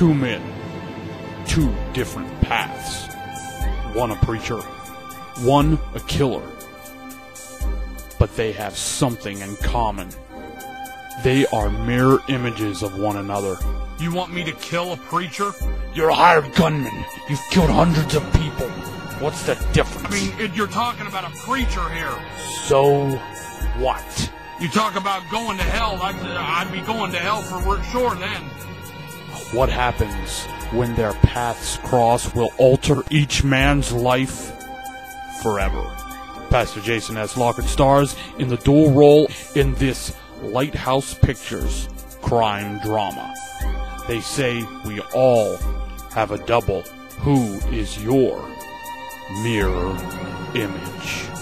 Two men, two different paths. One a preacher, one a killer. But they have something in common. They are mirror images of one another. You want me to kill a preacher? You're a hired gunman. You've killed hundreds of people. What's the difference? I mean, it, you're talking about a preacher here. so what? You talk about going to hell. I'd, I'd be going to hell for sure then. What happens when their paths cross will alter each man's life forever. Pastor Jason S. Lockett stars in the dual role in this Lighthouse Pictures crime drama. They say we all have a double. Who is your mirror image?